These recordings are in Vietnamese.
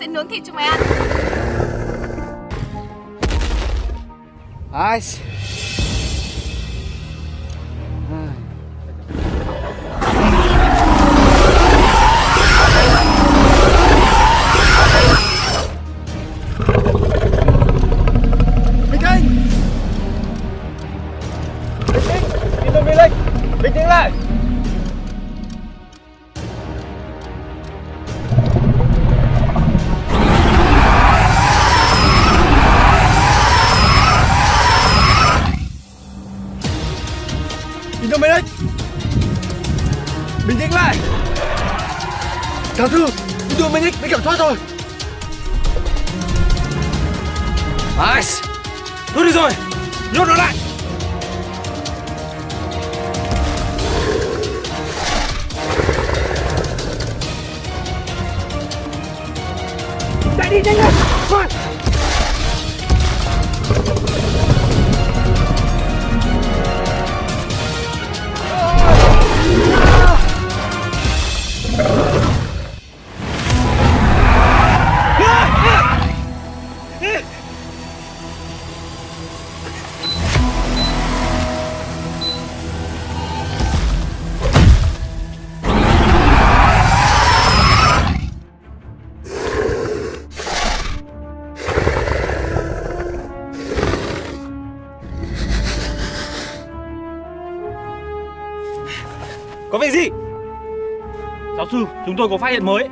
sẽ nướng thịt cho mày ăn Ice. chúng tôi có phát hiện mới.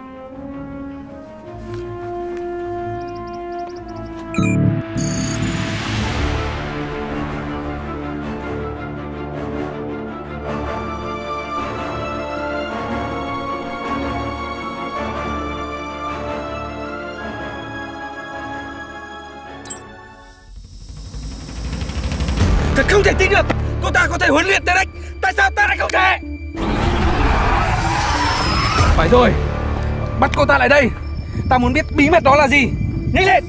phải rồi. Bắt cô ta lại đây. Ta muốn biết bí mật đó là gì. Nhanh lên!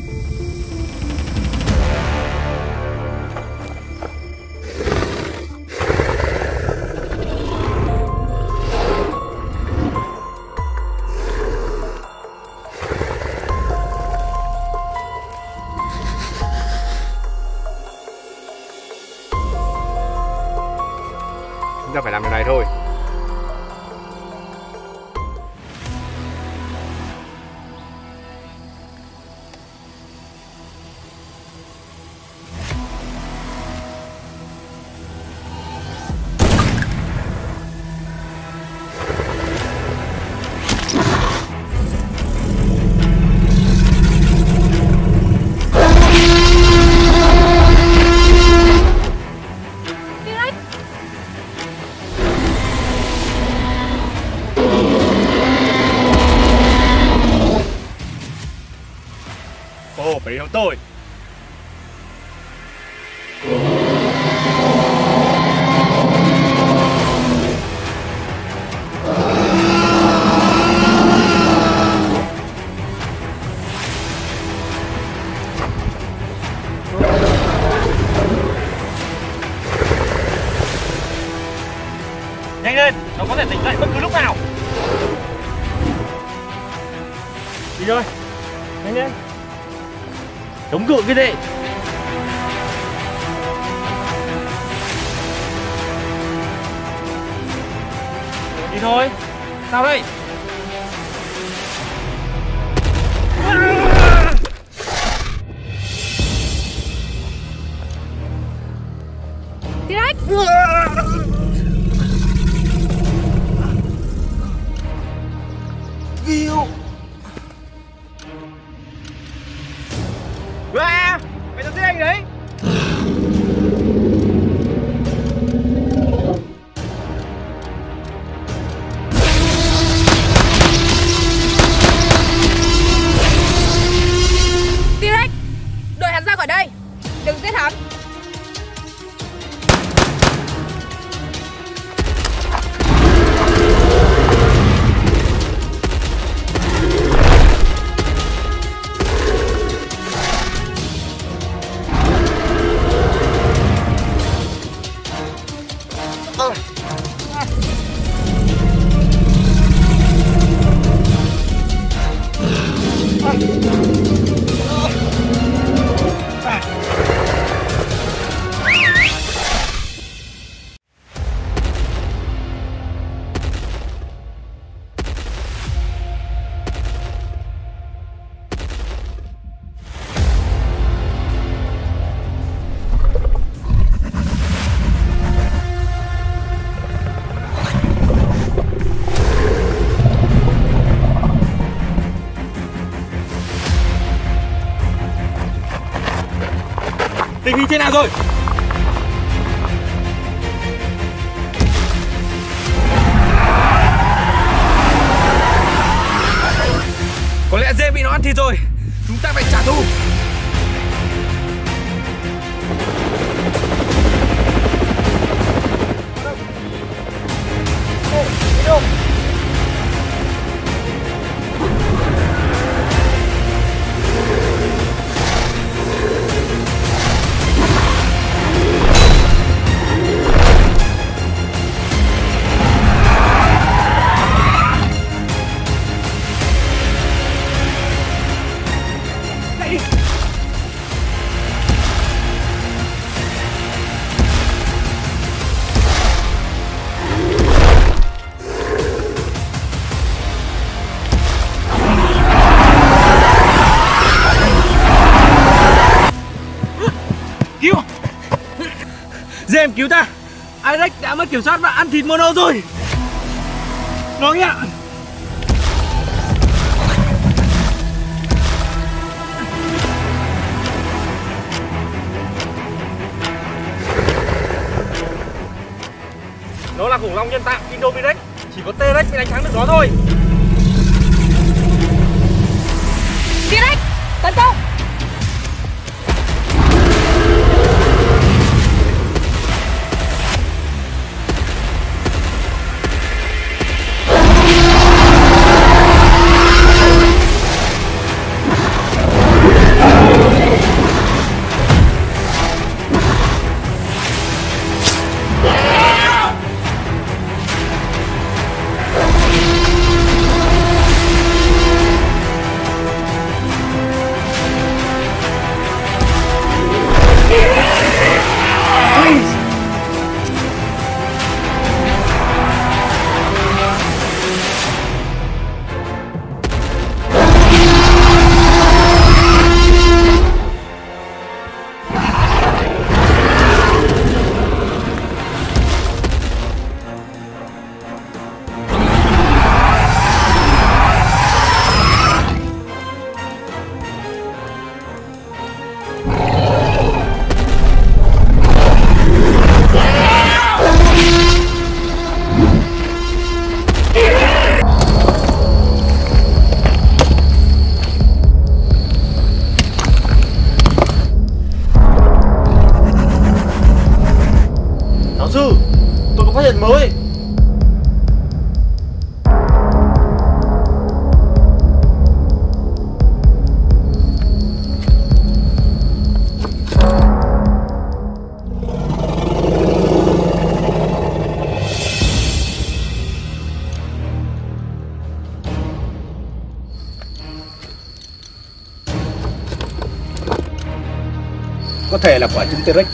Đi thôi. Nhanh lên Chống cự cái gì Đi thôi. Sao đây? Huy thế nào rồi? Cứu ta. Isaac đã mất kiểm soát và ăn thịt mono rồi. Nó ạ Nó là khủng long nhân tạo Indomirex Chỉ có T-Rex mới đánh thắng được nó thôi. T-Rex, tấn công. Có là quả trứng T-Rex.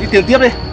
Đi tìm tiếp đi.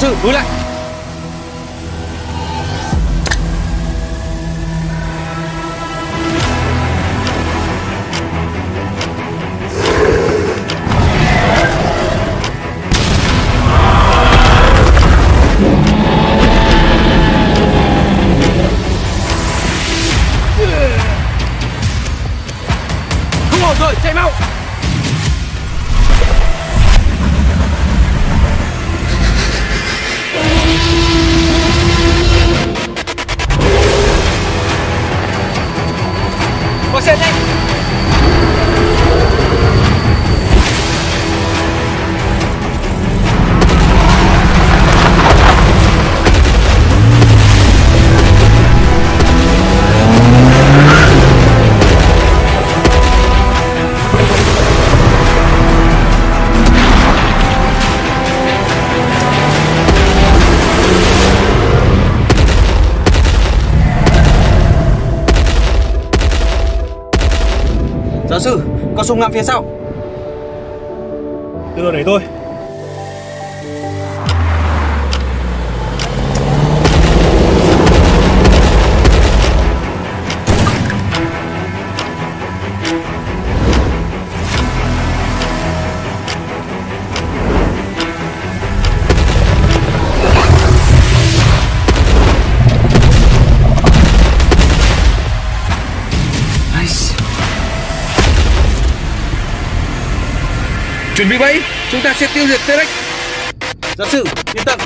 Giáo sư lùi Giáo sư, có súng ngắm phía sau. Đưa rồi để tôi. Chuẩn bị bẫy, chúng ta sẽ tiêu diệt T-Rex Giáo sư, yên tâm.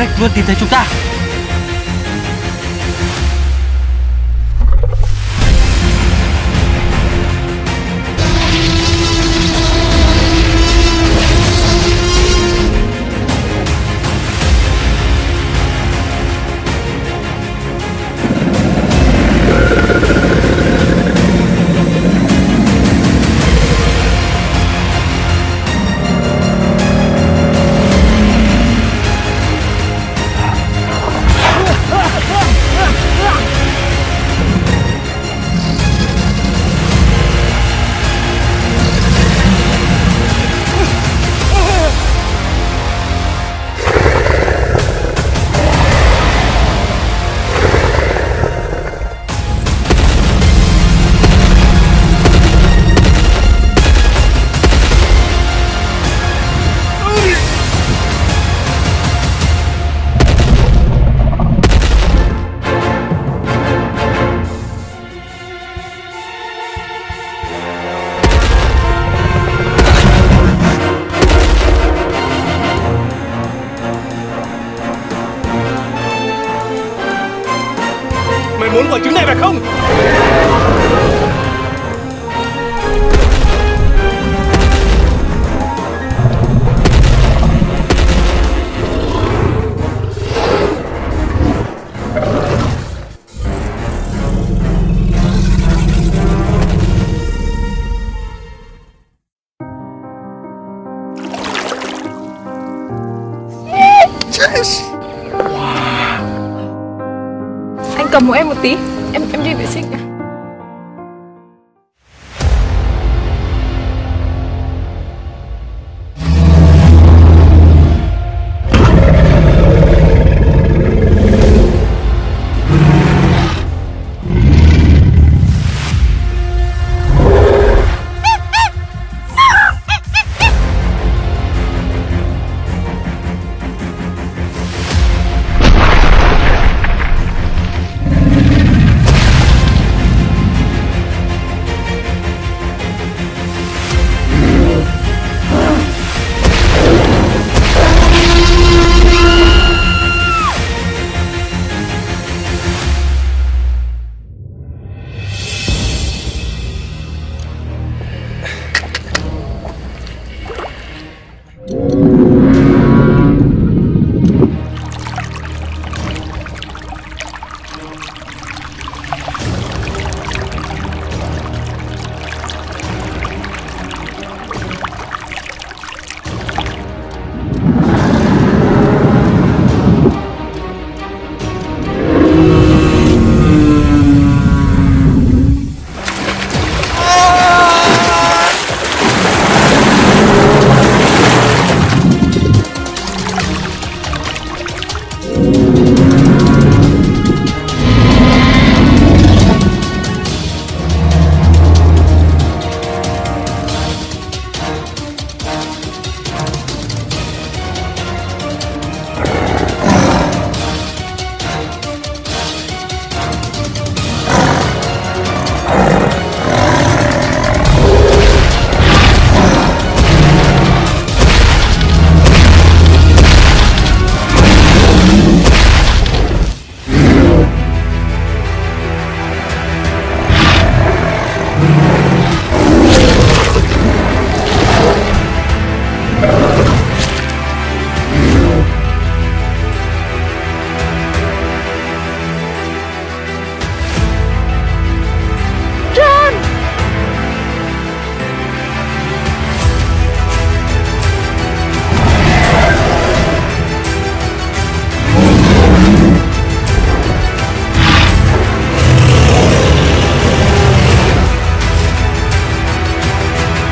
Tại sao T-Rex luôn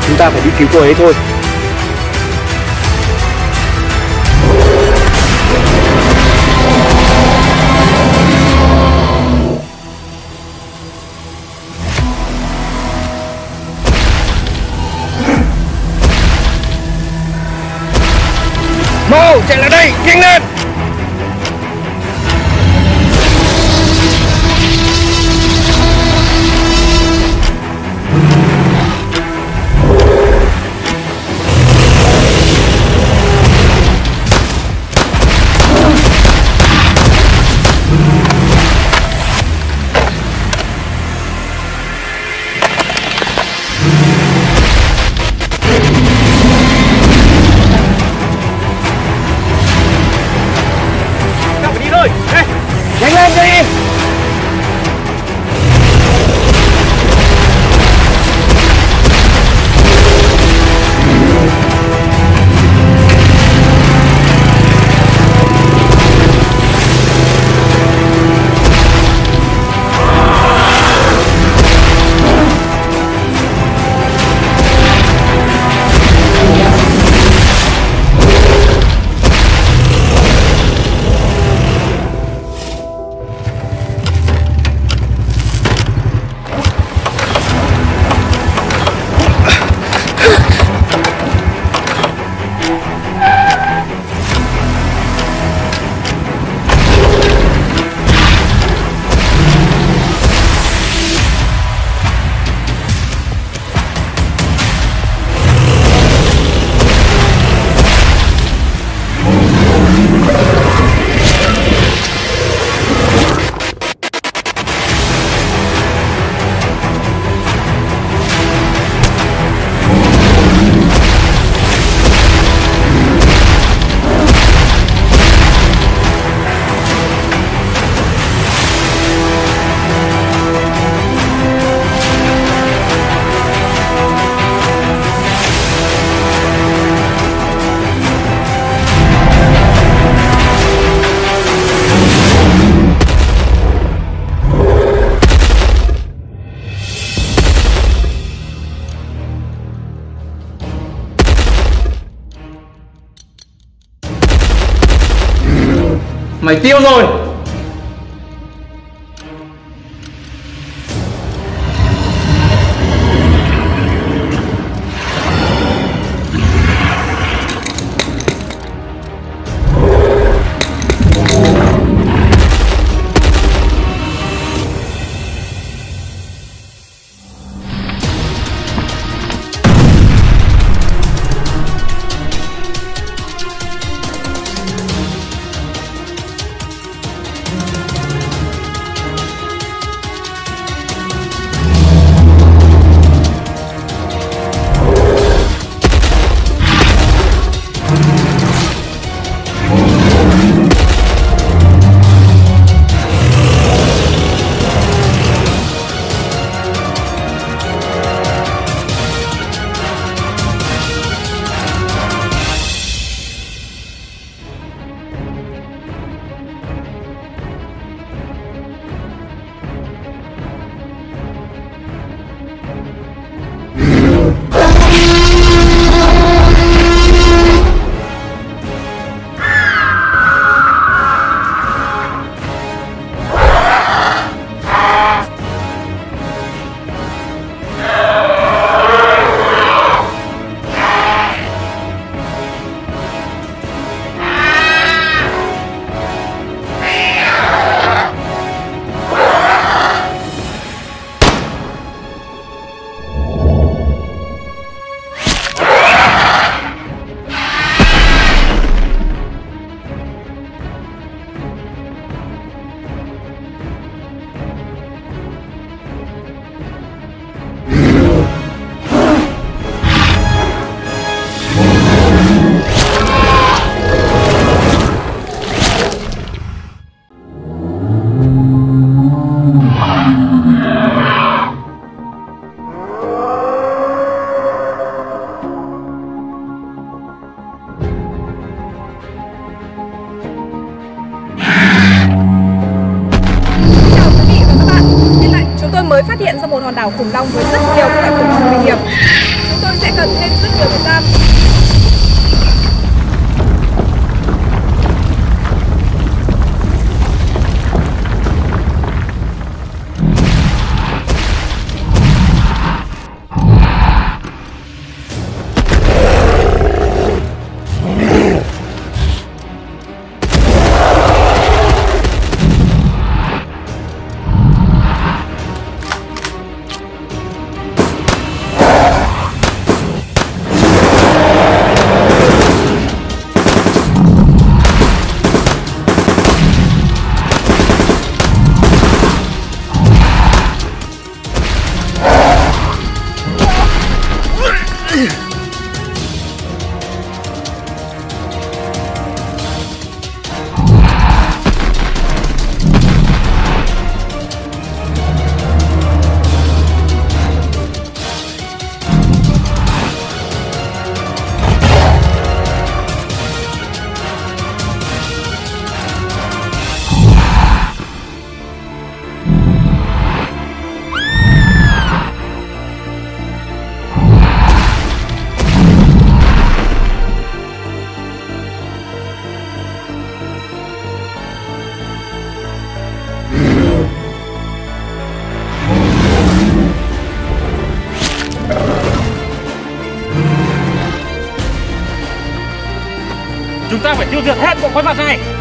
Chúng ta phải đi cứu cô ấy thôi. Mau chạy lại đây, nhanh lên! Mày tiêu rồi. Phát hiện ra một hòn đảo khủng long với rất nhiều các loại khủng long nguy hiểm. Chúng tôi sẽ cần thêm rất nhiều thời gian. Tiêu diệt hết bộ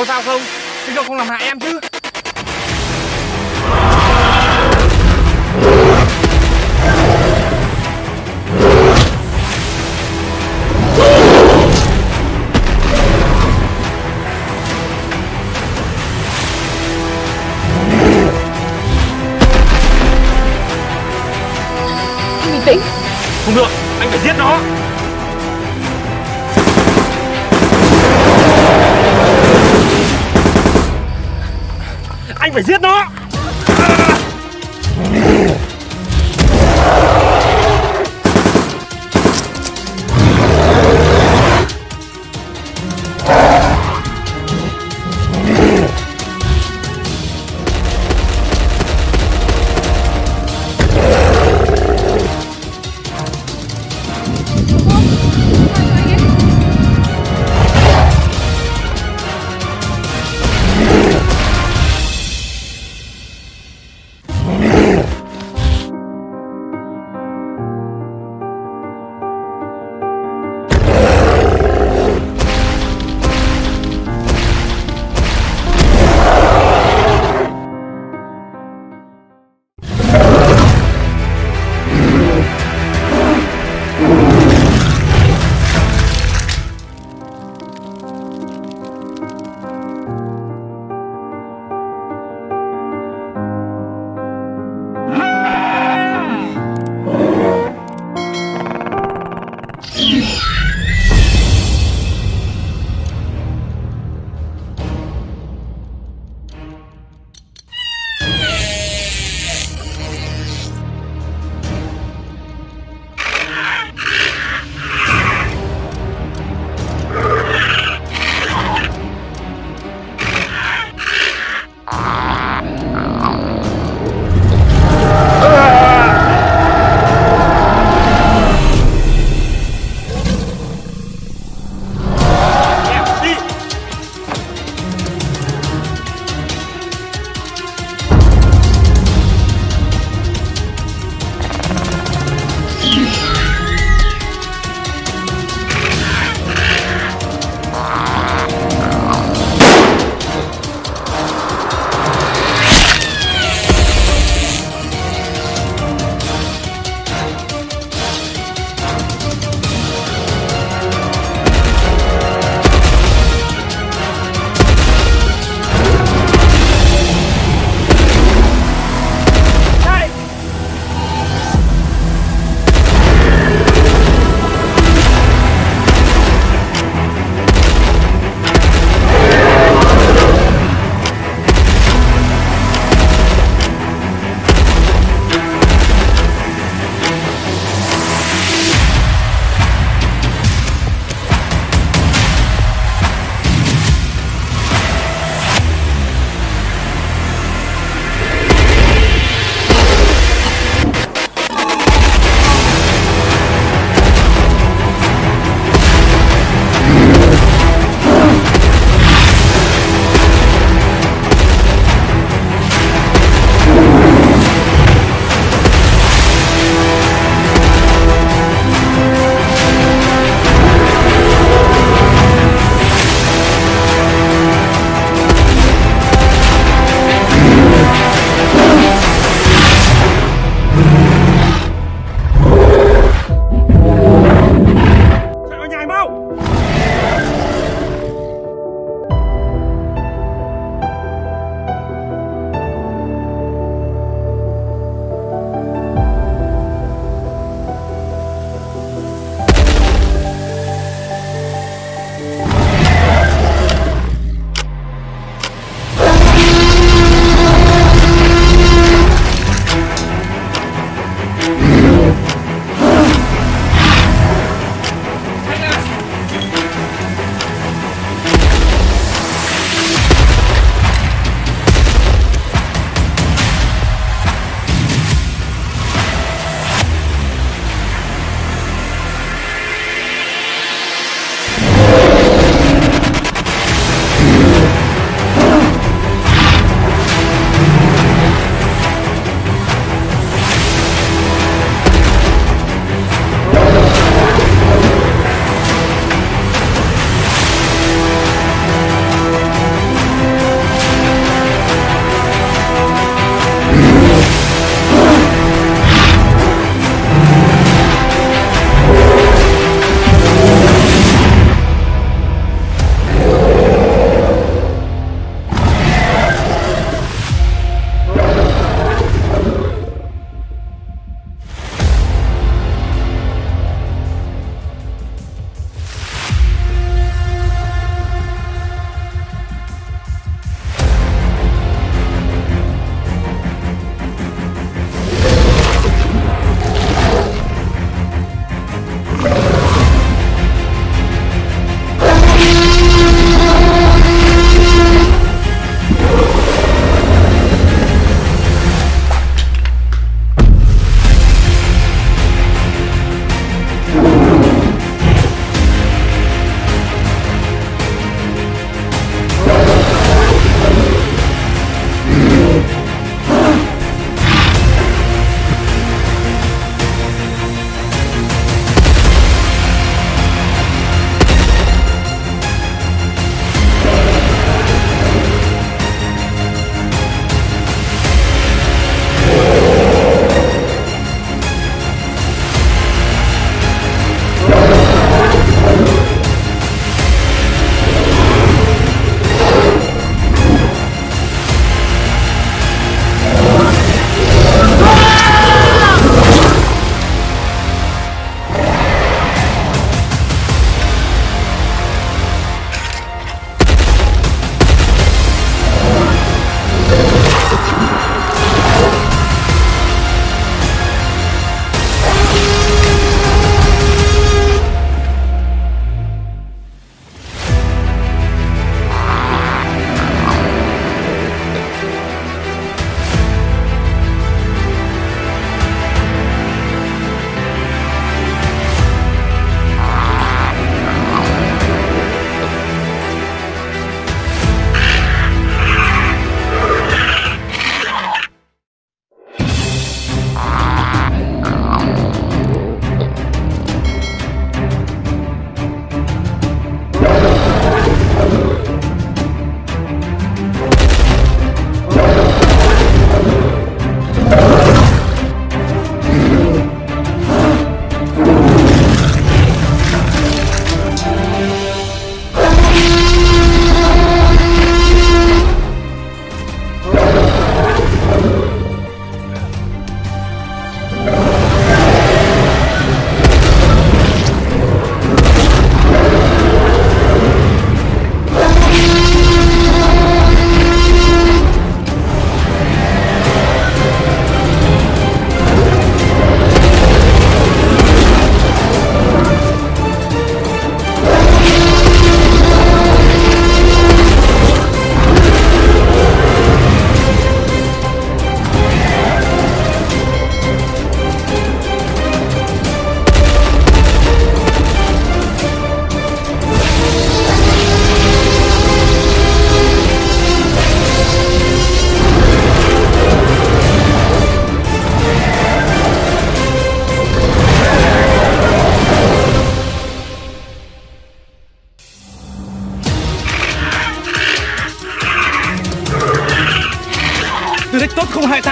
có sao không? Chứ cậu không làm hại em chứ. Bình tĩnh. Không được Anh phải giết nó Anh phải giết nó.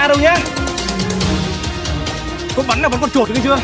Đâu nhá? Có bắn là bắn con chuột được chưa?